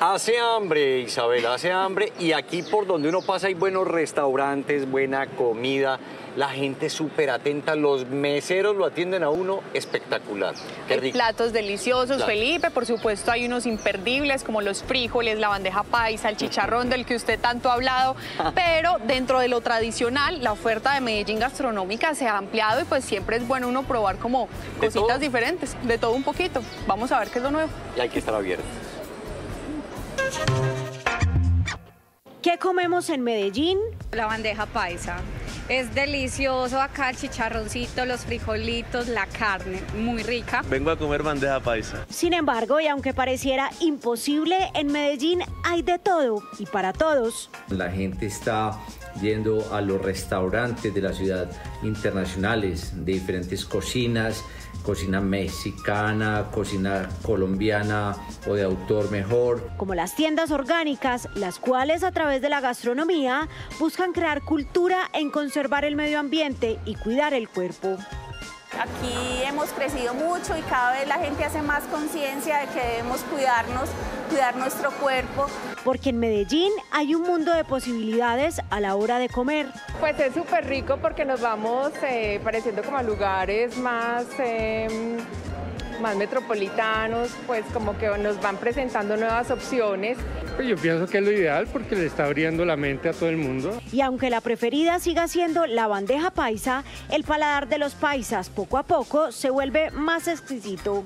Hace hambre, Isabel, hace hambre. Y aquí por donde uno pasa hay buenos restaurantes, buena comida. La gente súper atenta, los meseros lo atienden a uno espectacular. Qué Hay rico. platos deliciosos. Felipe. Por supuesto, hay unos imperdibles como los frijoles, la bandeja paisa, el chicharrón del que usted tanto ha hablado. Pero dentro de lo tradicional, la oferta de Medellín gastronómica se ha ampliado y pues siempre es bueno uno probar como ¿De cositas todo? diferentes, de todo un poquito. Vamos a ver qué es lo nuevo. Y hay que estar abierto. ¿Qué comemos en Medellín? La bandeja paisa. Es delicioso acá el chicharroncito, los frijolitos, la carne, muy rica. Vengo a comer bandeja paisa. Sin embargo, y aunque pareciera imposible, en Medellín hay de todo y para todos. La gente está yendo a los restaurantes de la ciudad internacionales, de diferentes cocinas, cocina mexicana, cocina colombiana o de autor mejor. como las tiendas orgánicas, las cuales a través de la gastronomía buscan crear cultura en conservar el medio ambiente y cuidar el cuerpo. Aquí hemos crecido mucho y cada vez la gente hace más conciencia de que debemos cuidarnos, cuidar nuestro cuerpo. Porque en Medellín hay un mundo de posibilidades a la hora de comer. Pues es súper rico porque nos vamos eh, pareciendo como a lugares más, eh, más metropolitanos, pues como que nos van presentando nuevas opciones. Pues yo pienso que es lo ideal porque le está abriendo la mente a todo el mundo. Y aunque la preferida siga siendo la bandeja paisa, el paladar de los paisas poco a poco se vuelve más exquisito.